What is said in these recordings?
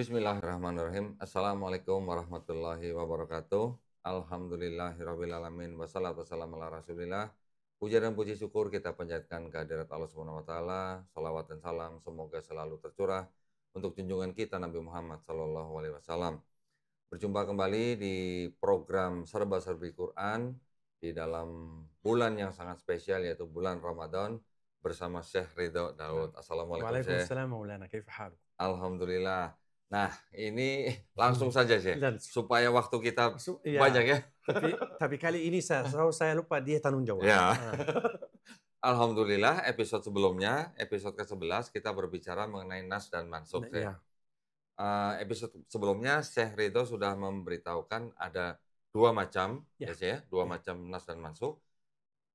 Bismillahirrahmanirrahim. Assalamualaikum warahmatullahi wabarakatuh. Alhamdulillahirrahmanirrahim. Wassalatu wassalamu ala rasulillah. Puja dan puji syukur kita panjatkan kehadirat Allah Subhanahu wa taala. Salawat dan salam semoga selalu tercurah untuk junjungan kita Nabi Muhammad sallallahu alaihi wasallam. Berjumpa kembali di program Serba Serbi Quran di dalam bulan yang sangat spesial yaitu bulan Ramadan bersama Syekh Ridho Daud. Assalamualaikum Syekh. Waalaikumsalam Maulana? Alhamdulillah. Nah, ini langsung saja sih, supaya waktu kita su- iya, banyak ya. Tapi, tapi kali ini saya selalu saya lupa dia tanggung jawab. Ya. Ah. Alhamdulillah episode sebelumnya, episode ke-11 kita berbicara mengenai nas dan mansuk. Nah, iya. Eh, episode sebelumnya Syekh Ridho sudah memberitahukan ada dua macam, ya, Ya. Syekh, ya, dua Ya. macam nas dan mansuk.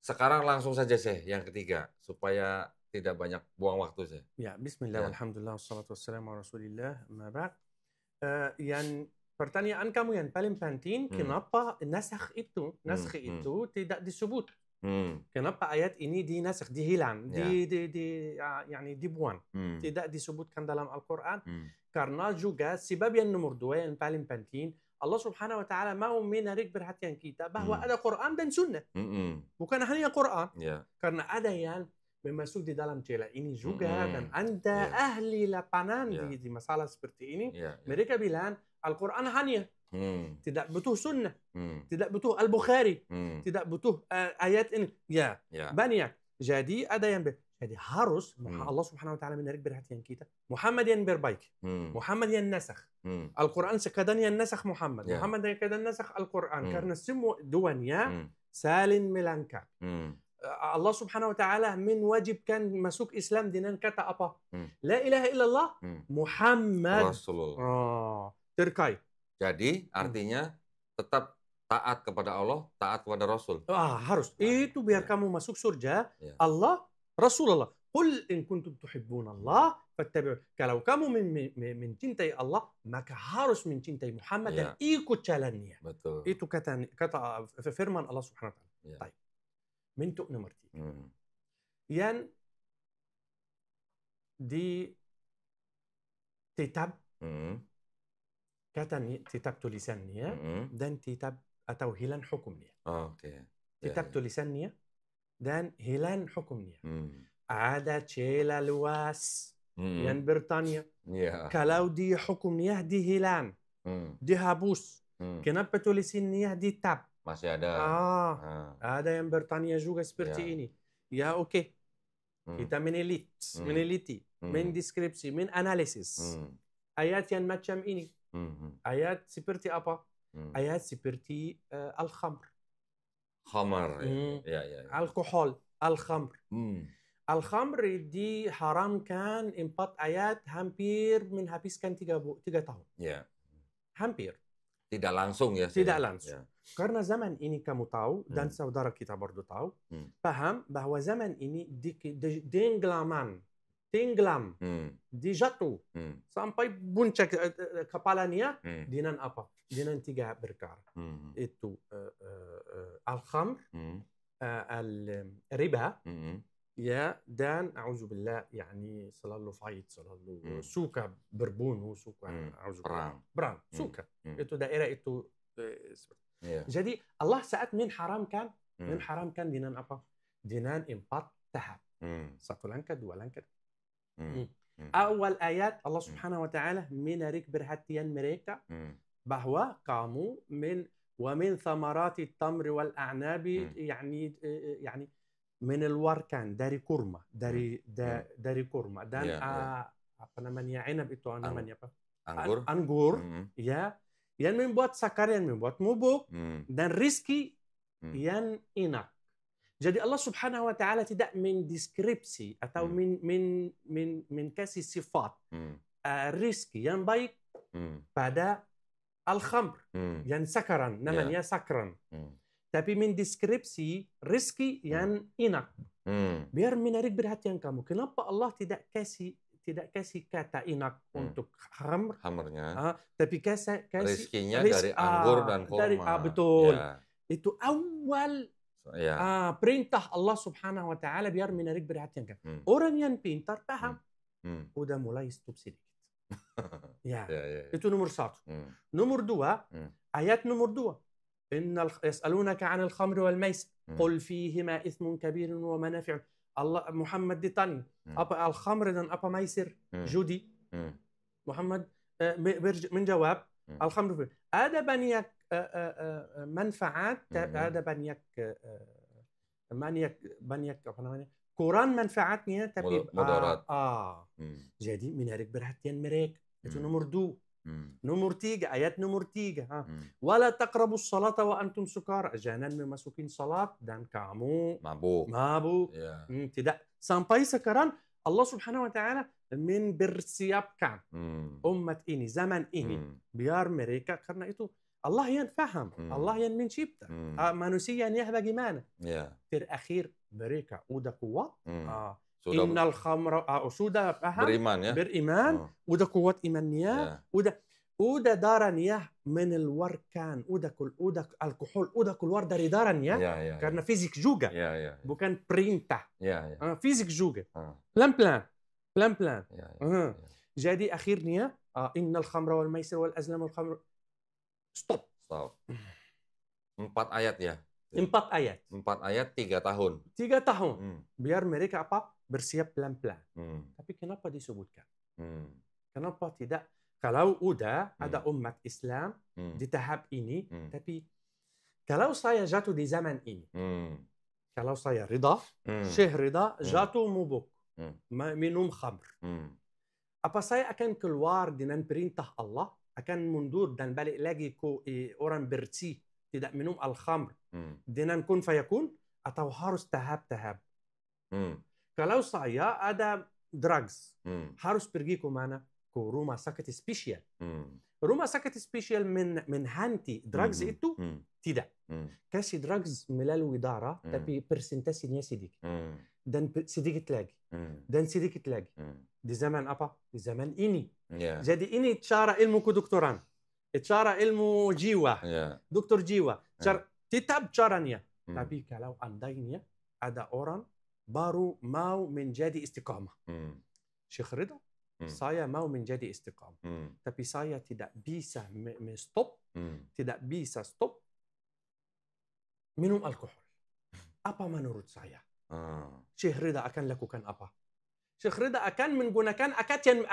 Sekarang langsung saja Syekh yang ketiga supaya tidak banyak buang waktu Syekh. Ya, bismillah, Ya. alhamdulillah, wassalatu wassalamu ala rasulillah, amma ba'd. Eh, yang pertanyaan kamu yang paling penting, Hmm. kenapa nasakh itu, nasakh Hmm, hmm. itu tidak disebut? Hmm, Kenapa ayat ini dinasakh, dihilang, Ya. di, di, di, ah, yani dibuang, hmm, tidak disebutkan dalam Al-Quran? hmm, Karena juga sebab yang nomor dua yang paling penting, Allah Subhanahu wa taala mau menarik perhatian kita bahwa Hmm. ada Quran dan sunnah, hmm, hmm, bukan hanya Quran. ya, Karena ada yang memasuk di dalam celah ini juga Mm-mm. dan Anda Ya. ahli lapangan Ya. di, di masalah seperti ini, ya, ya. mereka bilang Al-Quran hanya Hmm, tidak butuh sunnah, hmm, tidak butuh Al-Bukhari, hmm, tidak butuh eh, ayat ini. Ya, ya, banyak. Jadi ada yang jadi harus Hmm. Allah Subhanahu wa taala menarik perhatian kita. Muhammad yang berbaik, hmm, Muhammad yang nasakh. hmm, Al-Quran sekadar yang nasakh Muhammad. Ya. Muhammad yang sekadar nasakh Al-Quran. Hmm. Karena semua duanya hmm, salin melangkah. hmm, Allah Subhanahu wa taala mewajibkan masuk Islam dengan kata apa? Hmm. La ilaha illallah hmm. Muhammad. Rasulullah. Oh, terkait. Jadi artinya tetap taat kepada Allah, taat kepada Rasul. Ah, harus. Nah, Itu biar ya. kamu masuk surga. Ya. Allah, Rasulullah. Qul in kuntum tuhibbun Allah fattabi'u. Kalau kamu men- men- men- mencintai Allah, maka harus mencintai Muhammad dan ikut jalannya. Betul. Itu kata kata firman Allah Subhanahu wa taala. Ya. Baik. Bentuk nomor tiga. Hmm, Yang di kitab hmm, kata ni kitab tulisannya hmm. dan kitab atau hilan hukumnya. Oke. Ya, Kitab ya. tulisannya dan hilan hukumnya. Hmm, Ada celah luas hmm, yang bertanya Iya. kalau di hukumnya dihilang, Hmm, Masih ada. Ah, Ah, ada yang bertanya juga seperti Ya. ini. Ya oke, hmm, kita menelit, Hmm. meneliti, hmm, mendeskripsi, menanalisis hmm, ayat yang macam ini. hmm, hmm, Ayat seperti apa? hmm. Ayat seperti eh, al-khamr, Khamar. ya. Hmm. Ya, ya. ya. alkohol, al-khamr. Hmm, Al-khamr diharamkan empat ayat hampir menghabiskan tiga, bu- tiga tahun. ya. Hampir. Tidak langsung ya. Tidak langsung. Ya. Karena zaman ini kamu tahu dan Hmm. saudara kita baru tahu, Hmm. paham bahwa zaman ini di, di, tenggelaman, tenggelam, Hmm, dijatuh hmm, sampai puncak eh, eh, kepalanya hmm, dengan apa? Dengan tiga perkara. hmm, Itu eh, eh, eh, al-khamr, hmm, eh, al-riba, hmm, ya dan auzubillah yani selalu fight Hmm. Hmm. Hmm. Hmm. eh, jadi Allah saat mengharamkan Hmm, mengharamkan dengan apa dengan empat tahap hmm, satu langkah dua langkah hmm, hmm, awal ayat Allah Hmm. Subhanahu wa taala menarik perhatian mereka hmm, bahwa kamu min ومن ثمرات التمر والأعناب Hmm. يعني يعني mengeluarkan dari kurma dari da- dari kurma dan Iya, iya. ah, apa namanya inab itu namanya apa Anggur. An- anggur Hmm, ya yang membuat sakar yang membuat mubuk hmm, dan rizki Hmm. yang enak jadi Allah Subhanahu wa taala tidak mendeskripsi atau Hmm. men, men, menkasih sifat hmm, ah, rizki yang baik hmm, pada al-khamr hmm, yang sakaran namanya sakran. Hmm, tapi mendeskripsi rizki yang enak. hmm, Biar menarik perhatian kamu. Kenapa Allah tidak kasih tidak kasih kata enak Hmm. untuk khamr, Hammernya. ah, tapi kasih kasih Rizkinya ris- dari ah, anggur dan kurma. dari- ah, betul. Ya. itu awal Ya. ah, perintah Allah Subhanahu wa taala biar menarik perhatian. Hmm. Orang yang pintar paham, Hmm. udah mulai stop sedikit. Ya, Ya, ya, ya. itu nomor satu. Hmm. Nomor dua, Hmm. ayat nomor dua. إن يسألونك عن الخمر والميسر Hmm. قل فيهما إثم كبير ومنافع الله محمد دي تاني. أبا الخمر دن أبا apa جودي. محمد آه، برج من جواب؟ الخمر هذا بنيك آه، آه، منفعات هذا بنيك بنيك بنيك قران منفعات نيا تبي مدارات. آه جدي من هيك برهتين مريك. اتو مردو ah, ah. Hmm. jadi menarik perhatian mereka itu Hmm. nomor dua Hmm. nomor tiga ayat nomor tiga ha. Hmm. wala taqrabu salata wa antum sukara jangan memasukin salat dan kamu Mabuk. mabuk Ya. Hmm, tidak sampai sekarang Allah Subhanahu wa taala mempersiapkan Hmm. umat ini zaman ini Hmm. biar mereka karena itu Allah yang faham Hmm. Allah yang mencipta Hmm. Ah, manusianya bagaimana Ya. terakhir mereka udah kuat Hmm. ah, Sudah innal khamra ah, sudah paham beriman ya. beriman Oh, udah kuat imannya ya. udah udah darahnya mengeluarkan udah kul udah alkohol udah keluar dari darahnya Ya, ya. karena fisik juga Ya, ya. bukan perintah Ya, ya. Ah, fisik juga Ah, pelan-pelan pelan-pelan ya, ya. Ah. ya. jadi akhirnya ah, innal khamra wal maisir wal azlam wal khamr stop Stop. Empat ayat ya. empat ayat Empat ayat tiga tahun. tiga tahun Hmm. biar mereka apa bersiap pelan-pelan Hmm. tapi kenapa disebutkan Hmm. kenapa tidak kalau udah ada umat Islam Hmm. di tahap ini Hmm. tapi kalau saya jatuh di zaman ini Hmm. kalau saya rida Hmm. Syekh Rida jatuh mabuk Hmm. minum khamr Hmm. apa saya akan keluar dengan perintah Allah akan mundur dan balik lagi ke eh, orang bersih tidak minum al-khamr Hmm. dengan kun fayakun atau harus tahap-tahap Hmm. Kalau saya ada drugs Hmm. harus pergi ke mana ke rumah sakit spesial Hmm. rumah sakit spesial men menhanti drugs Hmm. itu Hmm. tidak Hmm. kasih drugs melalui darah Hmm. tapi persentasenya sedikit Hmm. dan sedikit lagi Hmm. dan sedikit lagi Hmm. di zaman apa di zaman ini Ya. jadi ini cara ilmu kedokteran cara ilmu jiwa Ya. dokter jiwa cara tetap caranya Hmm. tapi kalau andainya ada orang بارو ماو من جادي استقامة. شيخ رضا؟ سايا ماو من جادي استقامة. تبي سايا تدا بيسا من ستوب؟ تدا بيسا ستوب منهم الكحول. أبا ما نورد سايا آه. شيخ رضا أكن لكو كان أبا. شيخ رضا أكن من جونا كان اكاتين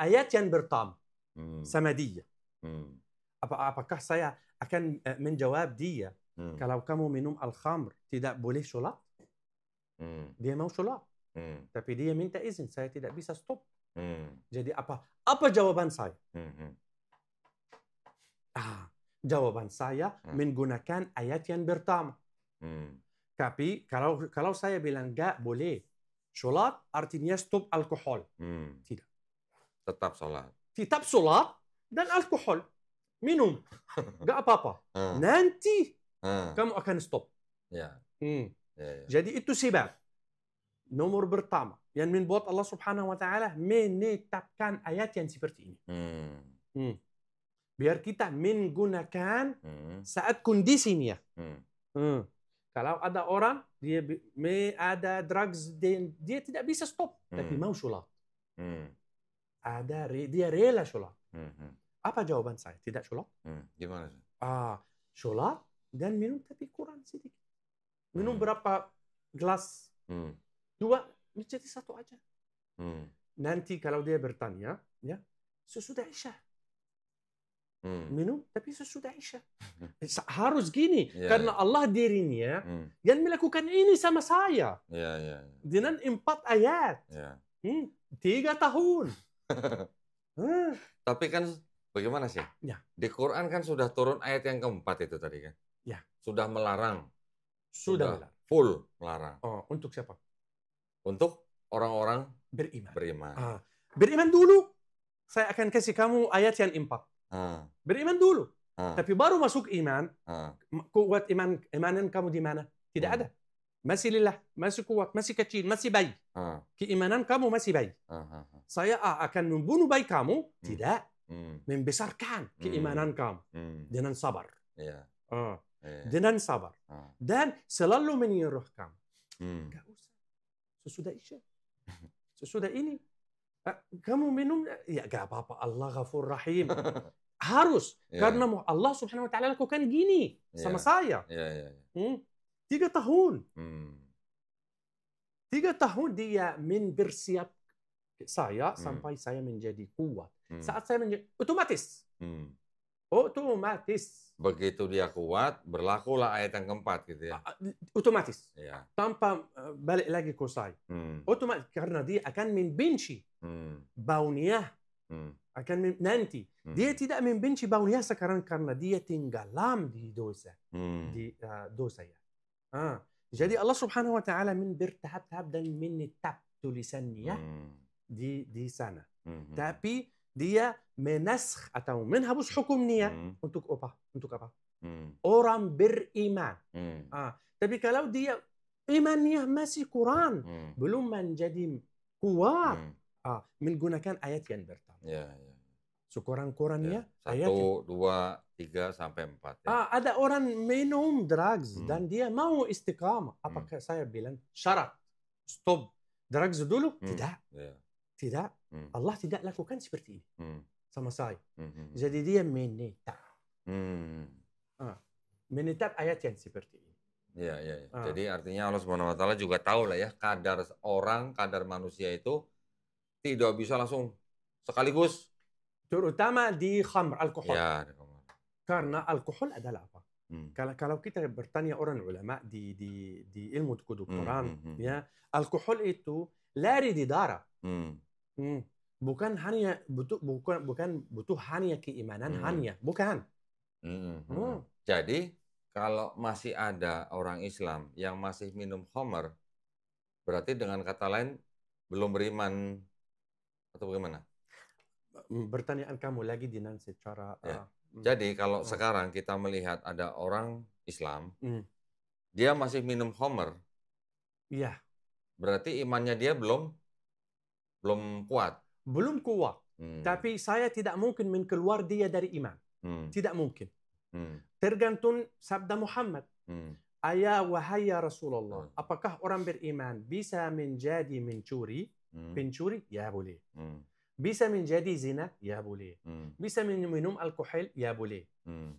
اياتين برطام سمادية ابا أبا كح سايا أكن من جواب دي كلو كمو منهم الخمر. تدا بوليه شولات Hmm. dia mau sholat Hmm. tapi dia minta izin saya tidak bisa stop Hmm. jadi apa apa jawaban saya Hmm. Hmm. ah jawaban saya Hmm. menggunakan ayat yang pertama Hmm. tapi kalau kalau saya bilang enggak boleh sholat artinya stop alkohol Hmm. Tidak. Tetap sholat. tetap sholat dan alkohol minum enggak apa-apa Ah. nanti Ah. kamu akan stop Ya. Hmm. Ya. ya. Jadi itu sebab nomor pertama yang membuat Allah Subhanahu wa taala menetapkan ayat yang seperti ini. Hmm. Biar kita menggunakan Hmm. saat kondisinya. Hmm. Hmm. Kalau ada orang dia ada drugs dia, dia tidak bisa stop tapi Hmm. mau sholat. Hmm. Ada dia rela sholat. Hmm. Hmm. Apa jawaban saya? Tidak sholat? Hmm. Gimana? Ah, sholat dan minum tapi kurang sedikit. Minum Hmm. berapa gelas? Hmm. Dua menjadi satu aja. Hmm. nanti kalau dia bertanya, ya sesudah Isya Hmm. minum, tapi sesudah Isya harus gini Ya, karena. Allah dirinya Hmm. yang melakukan ini sama saya Ya, ya, dengan empat ayat, ya. Hmm, tiga tahun. Hmm, Tapi kan bagaimana sih? Ya. Di Quran kan sudah turun ayat yang keempat itu tadi kan? Ya. Sudah melarang, sudah benar. full melarang Oh, untuk siapa? untuk orang-orang Beriman. beriman. Ah, beriman dulu. Saya akan kasih kamu ayat yang empat. Ah, Beriman dulu. ah, Tapi baru masuk iman, ah, kuat iman imanan kamu di mana? Tidak Hmm. ada. Masih lillah, masih kuat, masih kecil, masih bayi. ah, Keimanan kamu masih bayi. ah, ah, ah. Saya ah, akan membunuh bayi kamu, tidak Hmm, membesarkan keimanan kamu hmm, dengan sabar. ya, Ah, ya, dengan sabar. ah, Dan selalu menyuruh kamu. hmm, Enggak usah. Sesudah Isya. Sesudah ini. Kamu minum ya gak apa-apa Allah Ghafur Rahim. Harus Ya, karena Allah Subhanahu wa taala lakukan gini sama Ya. saya. ya, ya, ya. Hmm. Tiga tahun. Hmm. Tiga tahun dia mempersiap saya Hmm. sampai saya menjadi kuat. Hmm. Saat saya menjadi otomatis, Hmm. Otomatis, Begitu dia kuat, berlakulah ayat yang keempat gitu ya. Otomatis Ya. tanpa eh, balik lagi ke saya. Hmm. Otomatis karena dia akan membenci Hmm. bauniyah Hmm. akan mem- nanti Hmm. dia tidak membenci bauniyah sekarang karena dia tenggelam di dosa Hmm. di uh, dosa ya. Ah. Jadi Allah Subhanahu wa taala min bertahap-tahap dan menetap tulisannya Hmm. di di sana. Hmm. Tapi dia menaskh atau menghapus hukumnya Hmm. untuk apa? Untuk apa? Hmm. Orang beriman. Hmm. Ah. Tapi kalau dia imannya masih kurang, Hmm. belum menjadi kuat, Hmm. ah, menggunakan ayat yang pertama. Ya, ya. Sekurang-kurangnya Ya. ayat Satu, dua, tiga, sampai empat. Ya. Ah, ada orang minum drugs Hmm. dan dia mau istiqamah. Apakah saya bilang syarat stop drugs dulu? Hmm. Tidak, Ya. tidak. Hmm. Allah tidak lakukan seperti ini Hmm. sama saya. Hmm. Hmm. Jadi dia menetap, Hmm. menetap ayat yang seperti ini. Ya, ya, ya. Ah. Jadi artinya Allah Subhanahu wa taala juga tahu lah ya kadar orang, kadar manusia itu tidak bisa langsung sekaligus. Terutama di khamr, alkohol. Ya. Karena alkohol adalah apa? Hmm. Kalau kalau kita bertanya orang ulama di di di ilmu kedokteran, Hmm, hmm, hmm. ya alkohol itu lari di darah. Hmm. Hmm. Bukan hanya butuh bukan bukan butuh hanya keimanan Hmm. hanya bukan. Hmm. Hmm. Hmm. Jadi kalau masih ada orang Islam yang masih minum khamar, berarti dengan kata lain belum beriman atau bagaimana? Pertanyaan kamu lagi dengan secara Ya. uh, hmm. Jadi kalau Hmm. sekarang kita melihat ada orang Islam, Hmm. dia masih minum khamar, Iya, berarti imannya dia belum belum kuat. belum kuat. Hmm. Tapi saya tidak mungkin menkeluar dia dari iman. Hmm. Tidak mungkin. Hmm. Tergantung sabda Muhammad. Hmm. Ayah wahai ya Rasulullah, Hmm. apakah orang beriman bisa menjadi mencuri? Hmm. Pencuri? Ya boleh. Hmm. Bisa menjadi zina? Ya boleh. Hmm. Bisa min- minum alkohol? Ya boleh. Hmm.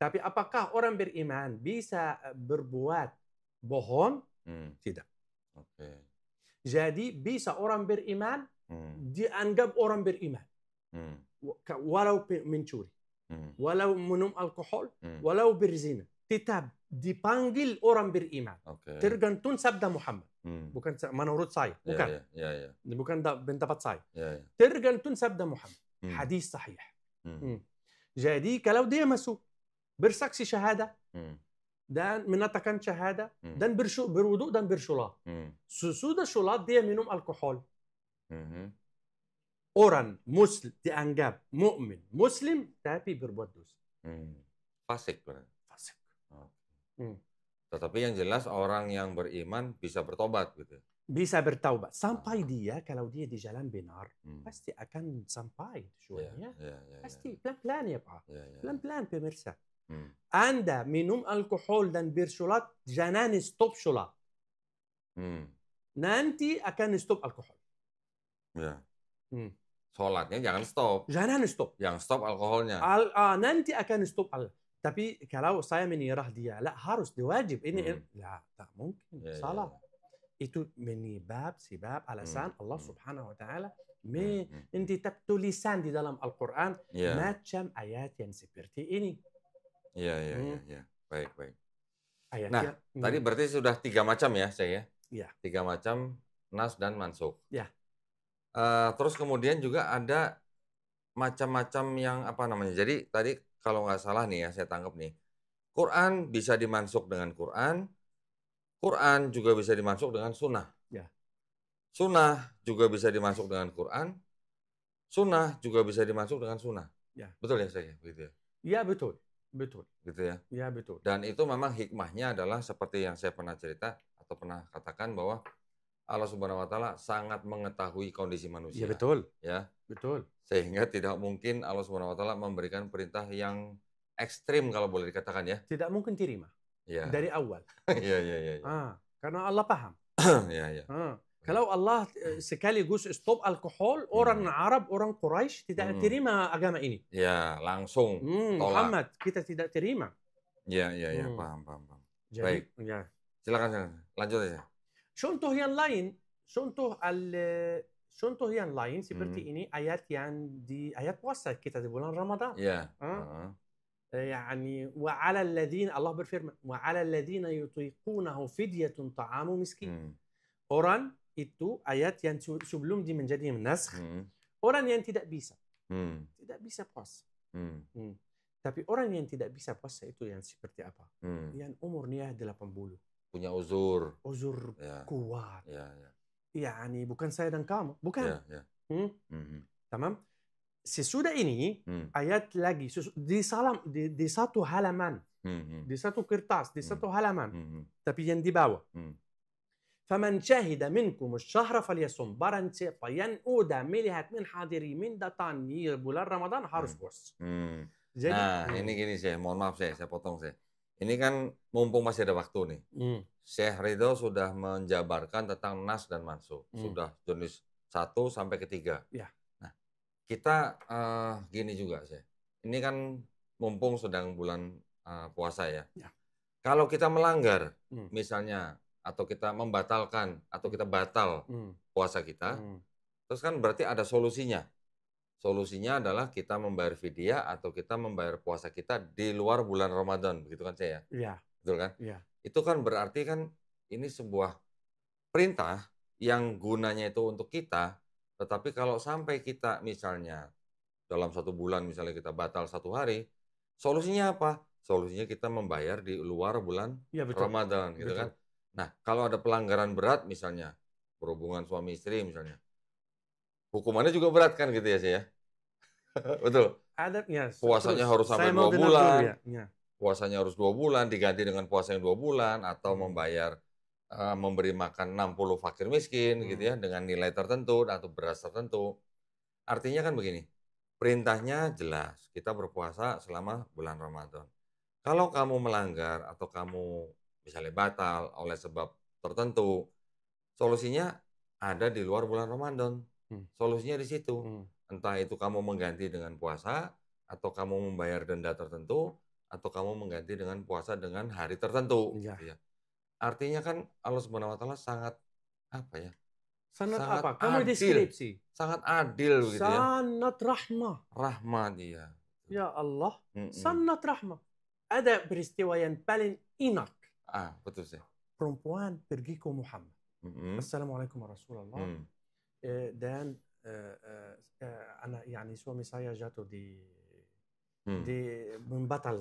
Tapi apakah orang beriman bisa uh, berbuat bohong? Hmm. Tidak. Oke. Jadi bisa orang beriman Hmm. dianggap orang beriman. Hmm. Wa- Walau mencuri, Hmm. walau minum alkohol, Hmm. walau berzina. Tetap dipanggil orang beriman. Oke. Tergantung sabda Muhammad. Hmm. Bukan menurut saya. Ya, Bukan. ya, ya, ya, Bukan da- pendapat saya. ya, ya. Tergantung sabda Muhammad. Hmm. Hadis sahih. Hmm. Hmm. Jadi kalau dia masuk bersaksi syahadah Hmm. Dan menatakan syahadah Hmm. dan berwuduk dan bersyulat. Hmm. Sesudah syulat dia minum alkohol. Hmm. Orang muslim dianggap mukmin, muslim tapi berbuat dosa. Hmm. Fasik berarti. Fasik. Oke. Hmm. Tetapi yang jelas orang yang beriman bisa bertobat gitu. Bisa bertaubat sampai dia kalau dia di jalan benar Hmm. pasti akan sampai Ya, tujuannya. ya, ya, Pasti pelan-pelan ya Pak. Ya, ya. Pelan-pelan pemirsa. Hmm. Anda minum alkohol dan bersyulat, jangan stop syulat. Hmm. Nanti akan stop alkohol. Ya. Hmm. Sholatnya jangan stop. Jangan stop. Yang stop alkoholnya. Al, ah, nanti akan stop al. Tapi kalau saya menirah dia, lah harus diwajib. Ini, Hmm. lah tak mungkin. Ya, Salah. ya. Itu menyebab sebab alasan Hmm, Allah hmm. Subhanahu Wa Taala me Hmm, hmm. intitap tulisan di dalam Al-Quran Ya. macam ayat yang seperti ini. Iya, iya, Hmm. iya, iya. Baik, baik. Ayat Nah, hmm. Tadi berarti sudah tiga macam ya, saya? Iya. Tiga macam nas dan mansuk. Ya. Eh, terus kemudian juga ada macam-macam yang apa namanya? Jadi tadi kalau nggak salah nih ya, saya tangkap nih. Quran bisa dimansuk dengan Quran. Quran juga bisa dimasuk dengan sunnah. Ya. Sunnah juga bisa dimasuk dengan Quran. Sunnah juga bisa dimasuk dengan sunnah. Ya. Betul ya saya, begitu ya. Ya betul, betul. Gitu ya. Ya betul. Dan itu memang hikmahnya adalah seperti yang saya pernah cerita atau pernah katakan bahwa Allah Subhanahu wa taala sangat mengetahui kondisi manusia. Ya betul, Ya. betul. Sehingga tidak mungkin Allah Subhanahu wa taala memberikan perintah yang ekstrim kalau boleh dikatakan ya. Tidak mungkin terima Ya. dari awal. Iya iya iya. iya. Ah, karena Allah paham. Iya iya. Ah, Kalau Allah eh, sekaligus stop alkohol, orang Hmm. Arab, orang Quraisy tidak Hmm. terima agama ini. Ya, langsung. Hmm, Tolak. Muhammad kita tidak terima. Ya, ya, ya, Hmm. paham, paham, paham. Jadi, Baik. ya. Silakan, silakan. Lanjut aja. Contoh yang lain, contoh al contoh yang lain seperti Hmm. ini ayat yang di ayat puasa kita di bulan Ramadan. Ya. Ah. heeh. يعني وعلى الذين الله berfirman وعلى الذين يطيقونه فدية طعام مسكين. Hmm. Orang itu ayat yang se- sebelum dia menjadi menaskh, Hmm. orang yang tidak bisa, Hmm. tidak bisa puasa. Hmm. Tapi orang yang tidak bisa puasa itu yang seperti apa? Hmm. Yang umurnya 80. Punya uzur. Uzur Ya. kuat. Ya, ya. Yani bukan saya dan kamu, bukan. Ya, ya. Hmm? Hmm. Tamam? Sesudah ini Hmm. ayat lagi di salam di, di satu halaman, Hmm. di satu kertas, di Hmm. satu halaman, Hmm. tapi yang di bawah. Hmm. فمن شهد منكم الشهر فليصم barang siapa yang udah melihat min hadiri min datang di bulan Ramadan harus Hmm. puasa. Hmm. Jadi Nah, hmm. ini gini sih, mohon maaf saya, saya potong saya. Ini kan mumpung masih ada waktu nih. Hmm. Syekh Ridho sudah menjabarkan tentang nas dan mansuh. Hmm. Sudah jenis satu sampai ketiga. Ya. Nah, kita eh, gini juga sih. Ini kan mumpung sedang bulan eh, puasa ya. Ya. Kalau kita melanggar, Hmm. misalnya atau kita membatalkan atau kita batal Hmm. puasa kita, Hmm. terus kan berarti ada solusinya. Solusinya adalah kita membayar vidya atau kita membayar puasa kita di luar bulan Ramadan, begitu kan saya? Ya, Betul kan? ya. Itu kan berarti kan ini sebuah perintah yang gunanya itu untuk kita, tetapi kalau sampai kita misalnya dalam satu bulan misalnya kita batal satu hari, solusinya apa? Solusinya kita membayar di luar bulan Ya betul. Ramadan, gitu Betul. kan? Nah, kalau ada pelanggaran berat misalnya berhubungan suami istri misalnya, hukumannya juga berat kan gitu ya sih ya? Betul. Ada ya. Puasanya terus. harus sampai dua bulan. ya. Ya. puasanya harus dua bulan diganti dengan puasa yang dua bulan atau Hmm. membayar eh, memberi makan 60 fakir miskin gitu Hmm. ya dengan nilai tertentu atau beras tertentu. Artinya kan begini, perintahnya jelas, kita berpuasa selama bulan Ramadan. Kalau kamu melanggar atau kamu misalnya batal oleh sebab tertentu, solusinya ada di luar bulan Ramadan. Hmm. Solusinya di situ. Hmm. Entah itu kamu mengganti dengan puasa, atau kamu membayar denda tertentu, atau kamu mengganti dengan puasa dengan hari tertentu. Iya. gitu ya. Artinya kan Allah Subhanahu Wa Taala sangat apa ya? Sangat, Sangat apa? Kamu adil. deskripsi. Sangat adil gitu ya. Sangat rahmah. Rahmat dia. Ya Allah, Mm-mm. sangat rahmah. Ada peristiwa yang paling enak. Ah, betul sih. Perempuan pergi ke Muhammad. Mm-mm. Assalamualaikum warahmatullah. Mm. Eh, dan eh, eh, eh, anak yani suami saya jatuh di Mm. di membatal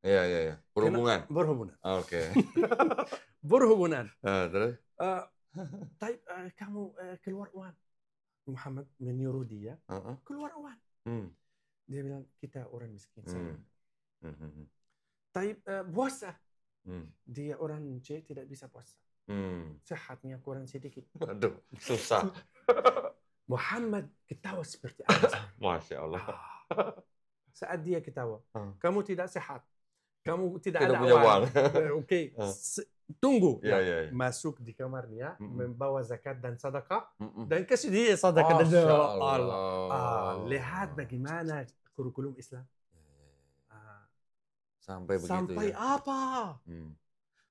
Iya, iya, iya. Berhubungan. berhubungan. Oke. Berhubungan. Ah, terus? Eh, Taib, eh, kamu eh, keluar uang. Muhammad menyuruh dia Heeh. keluar uang. Mm. Dia bilang kita orang miskin. Hmm. Mm-mm. Taib eh, puasa. Mm. Dia orang C tidak bisa puasa. Mm. Sehatnya kurang sedikit. Aduh, susah. Muhammad ketawa seperti apa? Masya Allah. Ah. Saat dia ketawa, Hmm. kamu tidak sehat. Kamu tidak, Tidak ada punya uang. Eh, Oke, Ah. Se- tunggu. Nah, iya, iya. Masuk di kamarnya, Mm-mm. membawa zakat dan sedekah, Mm-mm. dan kasih dia sedekah. Masya dia- Allah. Ah, lihat bagaimana kurikulum Islam. Ah, Sampai begitu sampai ya. apa? Hmm.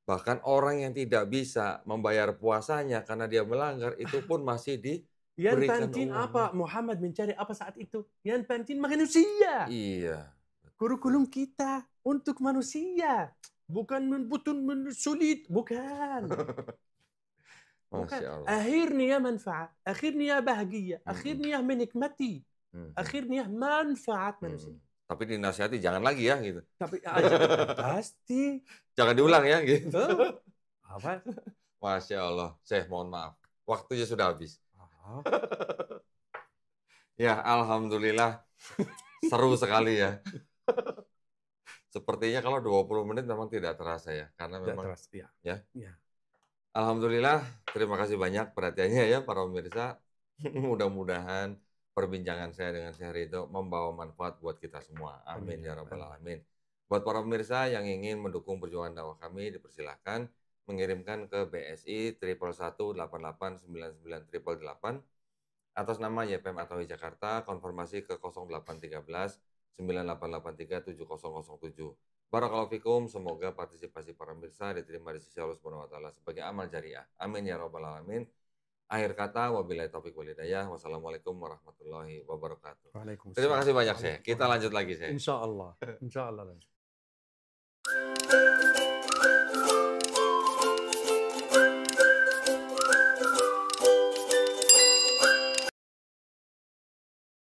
Bahkan orang yang tidak bisa membayar puasanya karena dia melanggar itu pun masih di Yang penting apa? Muhammad mencari apa saat itu? Yang penting manusia. iya. Kurikulum kita untuk manusia. Bukan men- sulit. Bukan. Masya Allah. akhirnya manfaat. Akhirnya bahagia. Mm-mm. Akhirnya menikmati. Hmm. Akhirnya manfaat Hmm. manusia. Tapi dinasihati jangan lagi ya gitu. Tapi aja pasti. Jangan diulang ya gitu. Apa? Masya Allah. Syekh mohon maaf. Waktunya sudah habis. Ah, Ya Alhamdulillah. Seru sekali ya. Sepertinya kalau 20 menit memang tidak terasa ya. Karena Tidak memang terasa. Ya. Ya. Ya. Alhamdulillah, terima kasih banyak perhatiannya ya para pemirsa. Mudah-mudahan perbincangan saya dengan Syekh Ridho membawa manfaat buat kita semua. Amin Amin, ya rabbal Rabbal alamin. Buat para pemirsa yang ingin mendukung perjuangan dakwah kami, dipersilahkan mengirimkan ke BSI triple satu delapan delapan sembilan sembilan triple delapan atas nama YPM atau Jakarta konfirmasi ke 0813 9883 7007. Barakallahu fikum, semoga partisipasi para pemirsa diterima di sisi Allah Subhanahu wa taala sebagai amal jariah. Amin ya rabbal alamin. Akhir kata, wabillahi taufik walhidayah. Wassalamualaikum warahmatullahi wabarakatuh. Waalaikumsalam. Terima kasih banyak, saya. Kita lanjut lagi, saya. Insya Allah. Insya Allah.